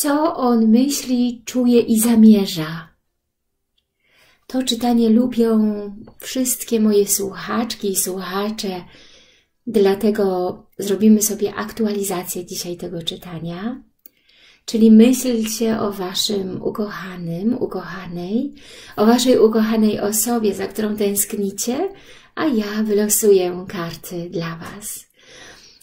co on myśli, czuje i zamierza. To czytanie lubią wszystkie moje słuchaczki i słuchacze, dlatego zrobimy sobie aktualizację dzisiaj tego czytania. Czyli myślcie o Waszym ukochanym, ukochanej, o Waszej ukochanej osobie, za którą tęsknicie, a ja wylosuję karty dla Was.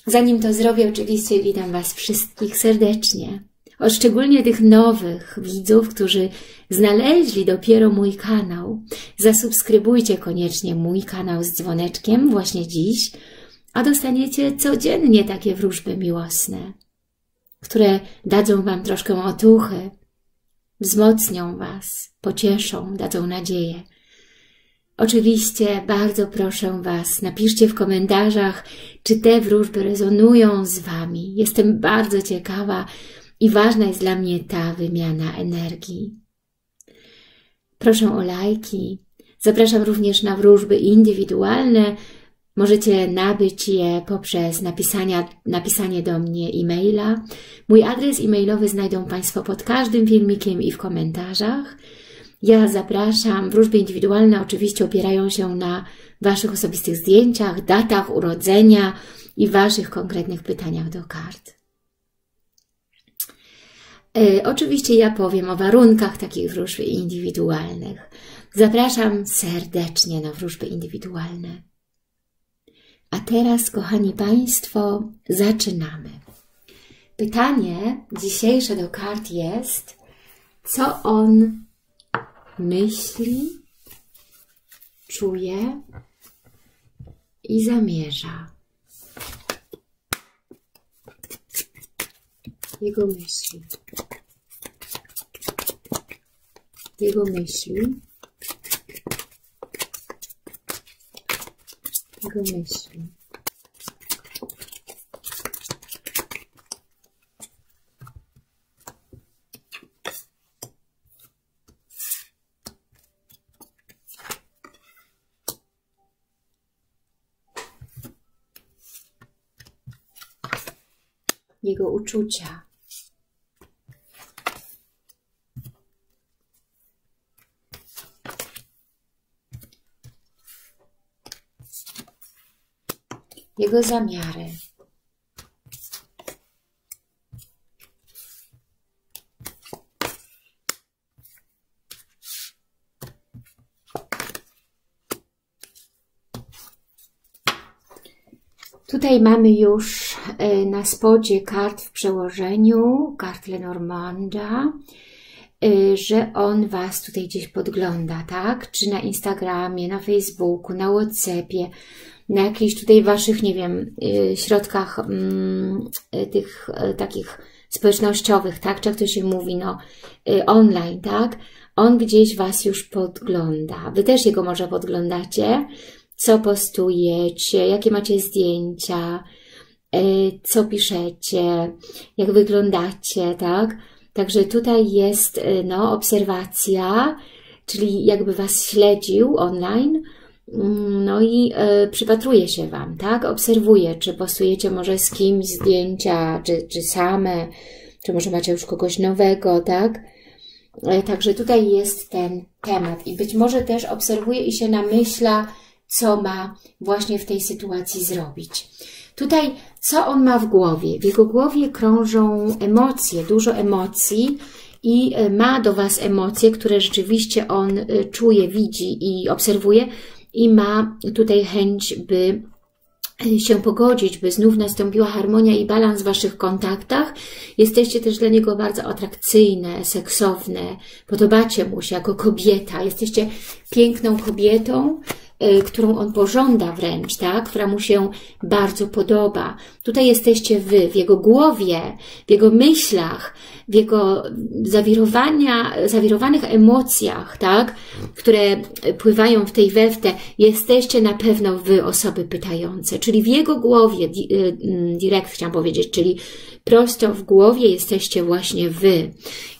Zanim to zrobię, oczywiście witam Was wszystkich serdecznie. O szczególnie tych nowych widzów, którzy znaleźli dopiero mój kanał. Zasubskrybujcie koniecznie mój kanał z dzwoneczkiem właśnie dziś, a dostaniecie codziennie takie wróżby miłosne które dadzą Wam troszkę otuchy, wzmocnią Was, pocieszą, dadzą nadzieję. Oczywiście bardzo proszę Was, napiszcie w komentarzach, czy te wróżby rezonują z Wami. Jestem bardzo ciekawa i ważna jest dla mnie ta wymiana energii. Proszę o lajki. Zapraszam również na wróżby indywidualne, Możecie nabyć je poprzez napisanie do mnie e-maila. Mój adres e-mailowy znajdą Państwo pod każdym filmikiem i w komentarzach. Ja zapraszam. Wróżby indywidualne oczywiście opierają się na Waszych osobistych zdjęciach, datach urodzenia i Waszych konkretnych pytaniach do kart. E, oczywiście ja powiem o warunkach takich wróżb indywidualnych. Zapraszam serdecznie na wróżby indywidualne. A teraz, kochani Państwo, zaczynamy. Pytanie dzisiejsze do kart jest, co on myśli, czuje i zamierza. Jego myśli. Jego myśli jego myśli. Jego uczucia. Jego zamiary. Tutaj mamy już e, na spodzie kart w przełożeniu, kart Lenormanda, e, że on Was tutaj gdzieś podgląda, tak? Czy na Instagramie, na Facebooku, na Whatsappie, na jakichś tutaj waszych, nie wiem, y, środkach mm, y, tych y, takich społecznościowych, tak, czy jak to się mówi, no, online, tak, on gdzieś was już podgląda. Wy też jego może podglądacie, co postujecie, jakie macie zdjęcia, co piszecie, jak wyglądacie, tak. Także tutaj jest, no, obserwacja, czyli jakby was śledził online, no i y, przypatruje się Wam, tak? Obserwuje, czy postujecie może z kimś zdjęcia, czy, czy same, czy może macie już kogoś nowego, tak? Y, także tutaj jest ten temat i być może też obserwuje i się namyśla, co ma właśnie w tej sytuacji zrobić. Tutaj, co on ma w głowie? W jego głowie krążą emocje, dużo emocji i ma do Was emocje, które rzeczywiście on czuje, widzi i obserwuje, i ma tutaj chęć, by się pogodzić, by znów nastąpiła harmonia i balans w Waszych kontaktach. Jesteście też dla niego bardzo atrakcyjne, seksowne, podobacie mu się jako kobieta, jesteście piękną kobietą, którą on pożąda wręcz, tak? która mu się bardzo podoba. Tutaj jesteście wy, w jego głowie, w jego myślach, w jego zawirowania, zawirowanych emocjach, tak? które pływają w tej weftę. Jesteście na pewno wy, osoby pytające, czyli w jego głowie, y, mm, direkt chciałam powiedzieć, czyli prosto w głowie jesteście właśnie wy.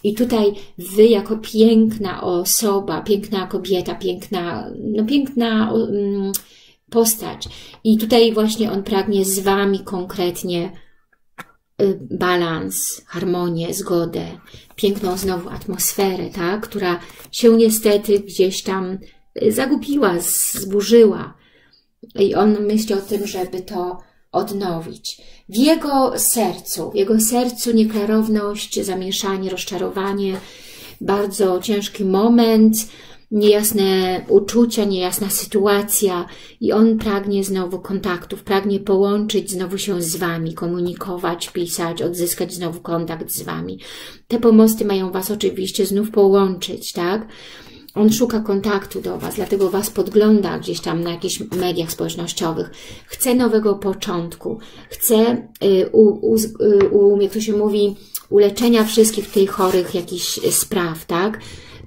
I tutaj wy jako piękna osoba, piękna kobieta, piękna, no piękna um, postać. I tutaj właśnie on pragnie z wami konkretnie y, balans, harmonię, zgodę, piękną znowu atmosferę, tak? która się niestety gdzieś tam y, zagubiła, zburzyła. I on myśli o tym, żeby to odnowić. W jego sercu, w jego sercu nieklarowność, zamieszanie, rozczarowanie, bardzo ciężki moment, niejasne uczucia, niejasna sytuacja i on pragnie znowu kontaktów, pragnie połączyć znowu się z Wami, komunikować, pisać, odzyskać znowu kontakt z Wami. Te pomosty mają Was oczywiście znów połączyć, tak? On szuka kontaktu do Was, dlatego Was podgląda gdzieś tam na jakichś mediach społecznościowych. Chce nowego początku. Chce, y, u, u, y, u, jak to się mówi, uleczenia wszystkich tych chorych jakichś spraw, tak?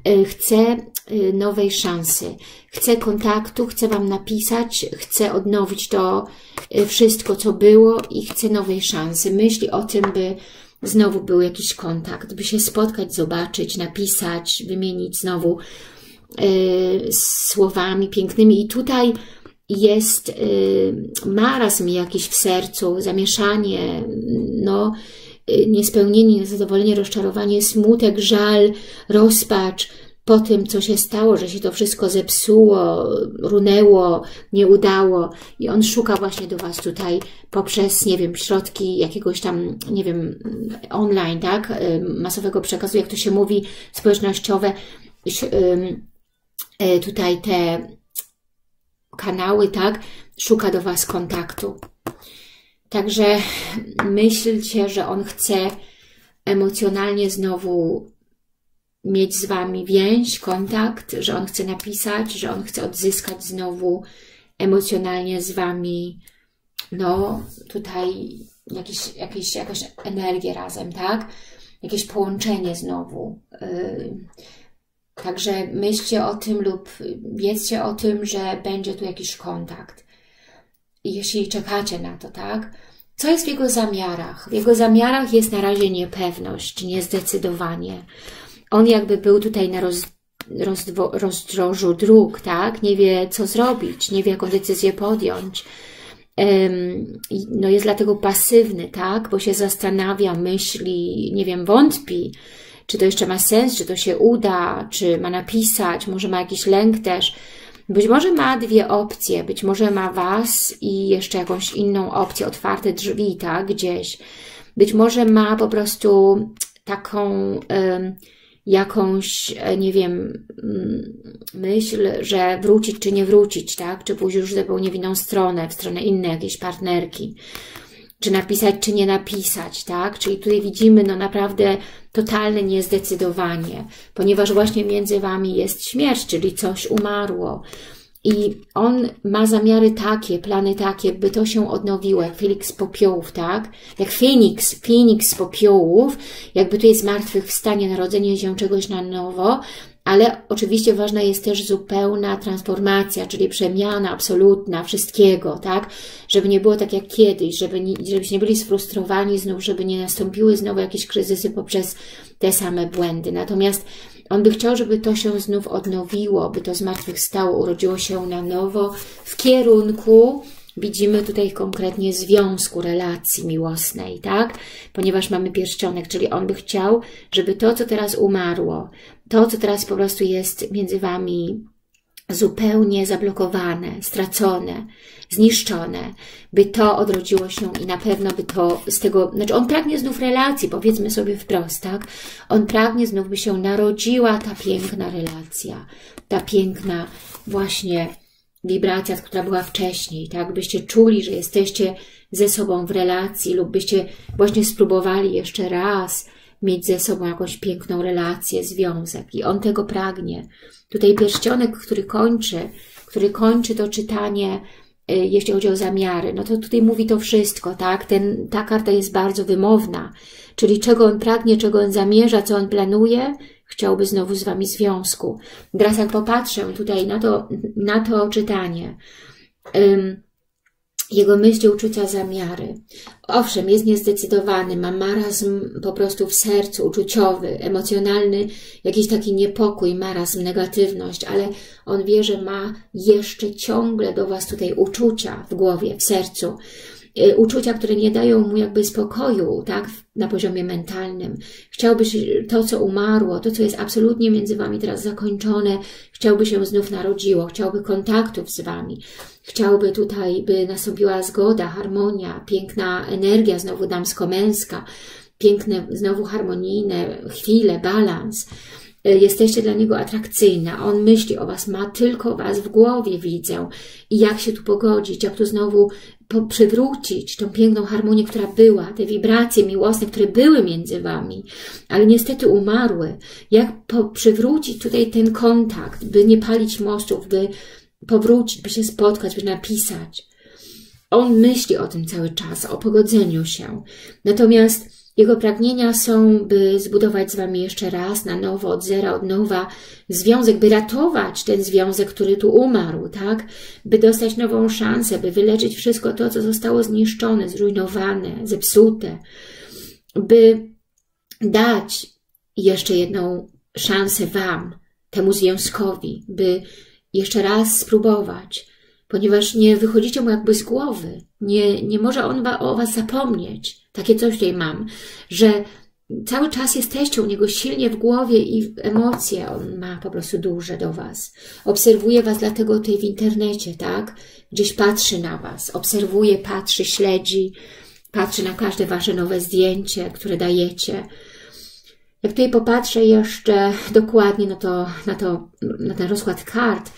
Y, chce nowej szansy. Chce kontaktu, chce Wam napisać, chce odnowić to wszystko, co było i chce nowej szansy. Myśli o tym, by znowu był jakiś kontakt, by się spotkać, zobaczyć, napisać, wymienić znowu słowami pięknymi. I tutaj jest y, marazm jakiś w sercu, zamieszanie, no, y, niespełnienie, niezadowolenie, rozczarowanie, smutek, żal, rozpacz po tym, co się stało, że się to wszystko zepsuło, runęło, nie udało. I on szuka właśnie do Was tutaj poprzez, nie wiem, środki jakiegoś tam, nie wiem, online, tak, masowego przekazu, jak to się mówi, społecznościowe, E, tutaj te kanały, tak, szuka do Was kontaktu. Także myślcie, że on chce emocjonalnie znowu mieć z Wami więź, kontakt, że on chce napisać, że on chce odzyskać znowu emocjonalnie z Wami, no tutaj jakieś, jakieś, jakaś energię razem, tak? Jakieś połączenie znowu. Yy Także myślcie o tym lub wiedzcie o tym, że będzie tu jakiś kontakt. Jeśli czekacie na to, tak? Co jest w jego zamiarach? W jego zamiarach jest na razie niepewność, niezdecydowanie. On jakby był tutaj na roz, rozdwo, rozdrożu dróg, tak? Nie wie, co zrobić, nie wie, jaką decyzję podjąć. Um, no jest dlatego pasywny, tak? Bo się zastanawia, myśli, nie wiem, wątpi czy to jeszcze ma sens, czy to się uda, czy ma napisać, może ma jakiś lęk też. Być może ma dwie opcje, być może ma Was i jeszcze jakąś inną opcję, otwarte drzwi, tak, gdzieś. Być może ma po prostu taką y, jakąś, e, nie wiem, mm, myśl, że wrócić czy nie wrócić, tak, czy pójść już zupełnie w inną stronę, w stronę innej jakiejś partnerki czy napisać, czy nie napisać, tak? Czyli tutaj widzimy no naprawdę totalne niezdecydowanie, ponieważ właśnie między Wami jest śmierć, czyli coś umarło. I on ma zamiary takie, plany takie, by to się odnowiło, jak Felix z popiołów, tak? Jak Feniks, Feniks z popiołów, jakby tu jest zmartwychwstanie, narodzenie się czegoś na nowo, ale oczywiście ważna jest też zupełna transformacja, czyli przemiana absolutna wszystkiego, tak? Żeby nie było tak jak kiedyś, żeby nie, żebyście nie byli sfrustrowani znów, żeby nie nastąpiły znowu jakieś kryzysy poprzez te same błędy. Natomiast on by chciał, żeby to się znów odnowiło, by to zmartwychwstało, urodziło się na nowo w kierunku widzimy tutaj konkretnie związku, relacji miłosnej, tak? Ponieważ mamy pierścionek, czyli on by chciał, żeby to, co teraz umarło, to, co teraz po prostu jest między Wami zupełnie zablokowane, stracone, zniszczone, by to odrodziło się i na pewno by to z tego, znaczy on pragnie znów relacji, powiedzmy sobie wprost, tak? On pragnie znów, by się narodziła ta piękna relacja, ta piękna właśnie wibracja, która była wcześniej, tak? Byście czuli, że jesteście ze sobą w relacji lub byście właśnie spróbowali jeszcze raz mieć ze sobą jakąś piękną relację, związek i on tego pragnie. Tutaj pierścionek, który kończy, który kończy to czytanie, y, jeśli chodzi o zamiary, no to tutaj mówi to wszystko, tak? Ten, ta karta jest bardzo wymowna, czyli czego on pragnie, czego on zamierza, co on planuje, chciałby znowu z Wami związku. Teraz jak popatrzę tutaj na to, na to czytanie, jego myśli, uczucia, zamiary. Owszem, jest niezdecydowany, ma marazm po prostu w sercu, uczuciowy, emocjonalny, jakiś taki niepokój, marazm, negatywność, ale on wie, że ma jeszcze ciągle do Was tutaj uczucia w głowie, w sercu. Y, uczucia, które nie dają mu jakby spokoju, tak, na poziomie mentalnym. Chciałby się to, co umarło, to, co jest absolutnie między Wami teraz zakończone, chciałby się znów narodziło, chciałby kontaktów z Wami, chciałby tutaj, by nastąpiła zgoda, harmonia, piękna energia, znowu damsko-męska, piękne, znowu harmonijne chwile, balans. Y, jesteście dla niego atrakcyjna, on myśli o was, ma tylko was w głowie, widzę. I jak się tu pogodzić, jak tu znowu przywrócić tą piękną harmonię, która była, te wibracje miłosne, które były między wami, ale niestety umarły. Jak przywrócić tutaj ten kontakt, by nie palić mostów, by powrócić, by się spotkać, by napisać. On myśli o tym cały czas, o pogodzeniu się. Natomiast jego pragnienia są, by zbudować z Wami jeszcze raz, na nowo, od zera, od nowa związek, by ratować ten związek, który tu umarł, tak? By dostać nową szansę, by wyleczyć wszystko to, co zostało zniszczone, zrujnowane, zepsute, by dać jeszcze jedną szansę Wam, temu związkowi, by jeszcze raz spróbować, ponieważ nie wychodzicie mu jakby z głowy. Nie, nie może on o Was zapomnieć. Takie coś tutaj mam, że cały czas jesteście u niego silnie w głowie i emocje on ma po prostu duże do was. Obserwuje was dlatego tutaj w internecie, tak? Gdzieś patrzy na was, obserwuje, patrzy, śledzi, patrzy na każde wasze nowe zdjęcie, które dajecie. Jak tutaj popatrzę jeszcze dokładnie na, to, na, to, na ten rozkład kart,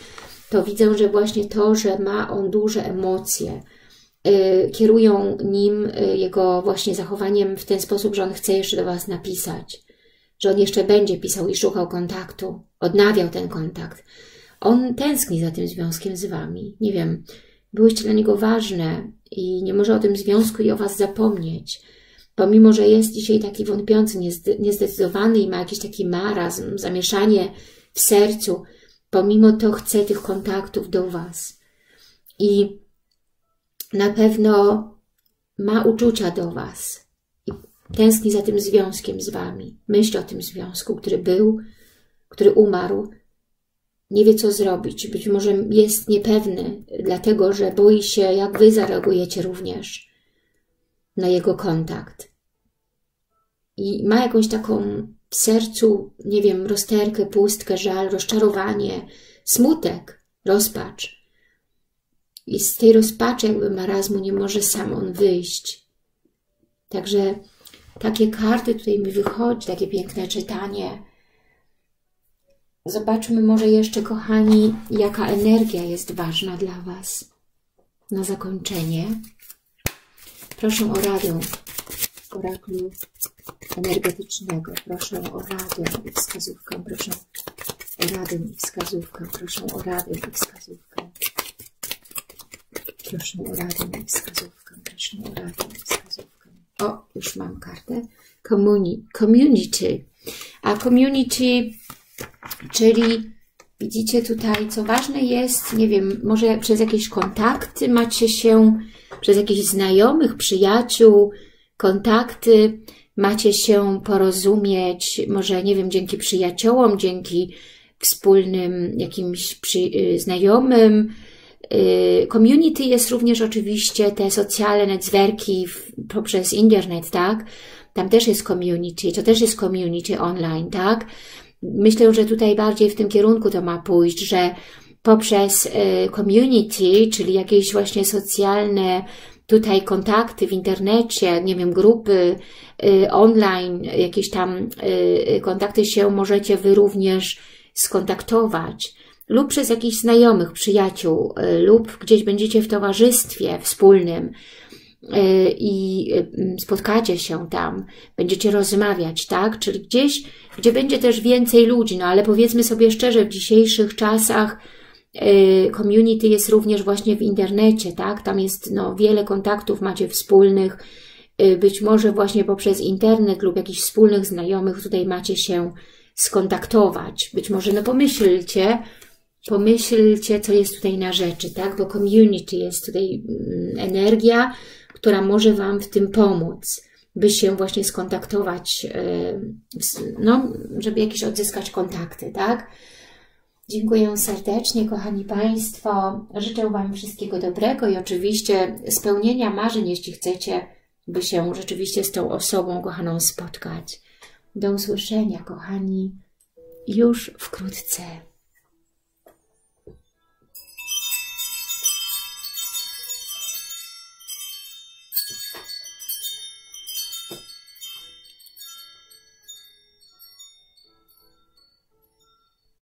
to widzę, że właśnie to, że ma on duże emocje, kierują nim y, jego właśnie zachowaniem w ten sposób, że on chce jeszcze do Was napisać, że on jeszcze będzie pisał i szukał kontaktu, odnawiał ten kontakt. On tęskni za tym związkiem z Wami. Nie wiem, byłyście dla niego ważne i nie może o tym związku i o Was zapomnieć. Pomimo, że jest dzisiaj taki wątpiący, niezdecydowany i ma jakiś taki marazm, zamieszanie w sercu, pomimo to chce tych kontaktów do Was. I na pewno ma uczucia do Was i tęskni za tym związkiem z Wami. Myśli o tym związku, który był, który umarł. Nie wie, co zrobić. Być może jest niepewny, dlatego że boi się, jak Wy zareagujecie również na jego kontakt. I ma jakąś taką w sercu, nie wiem, rozterkę, pustkę, żal, rozczarowanie, smutek, rozpacz i z tej rozpaczy, jakby marazmu, nie może sam on wyjść. Także takie karty tutaj mi wychodzi, takie piękne czytanie. Zobaczmy może jeszcze, kochani, jaka energia jest ważna dla Was. Na zakończenie proszę o radę oraklu energetycznego. Proszę o radę i wskazówkę. Proszę o radę i wskazówkę. Proszę o radę i wskazówkę. Proszę o radę i wskazówkę. Proszę o i. O, już mam kartę. Communi community. A community, czyli widzicie tutaj, co ważne jest, nie wiem, może przez jakieś kontakty macie się, przez jakichś znajomych, przyjaciół, kontakty, macie się porozumieć, może, nie wiem, dzięki przyjaciołom, dzięki wspólnym jakimś przy, y, znajomym, community jest również oczywiście te socjalne netzwerki poprzez internet, tak? Tam też jest community, to też jest community online, tak? Myślę, że tutaj bardziej w tym kierunku to ma pójść, że poprzez y, community, czyli jakieś właśnie socjalne tutaj kontakty w internecie, nie wiem, grupy y, online, jakieś tam kontakty się możecie Wy również skontaktować lub przez jakichś znajomych, przyjaciół, y, lub gdzieś będziecie w towarzystwie wspólnym y, i y, spotkacie się tam, będziecie rozmawiać, tak? Czyli gdzieś, gdzie będzie też więcej ludzi, no ale powiedzmy sobie szczerze, w dzisiejszych czasach community jest również właśnie w internecie, tak? Tam jest no, wiele kontaktów macie wspólnych, być może właśnie poprzez internet lub jakichś wspólnych znajomych tutaj macie się skontaktować. Być może, no pomyślcie, pomyślcie, co jest tutaj na rzeczy, tak? Bo community jest tutaj mm, energia, która może Wam w tym pomóc, by się właśnie skontaktować, e, no, żeby jakieś odzyskać kontakty, tak? Dziękuję serdecznie, kochani Państwo. Życzę Wam wszystkiego dobrego i oczywiście spełnienia marzeń, jeśli chcecie, by się rzeczywiście z tą osobą kochaną spotkać. Do usłyszenia, kochani, już wkrótce.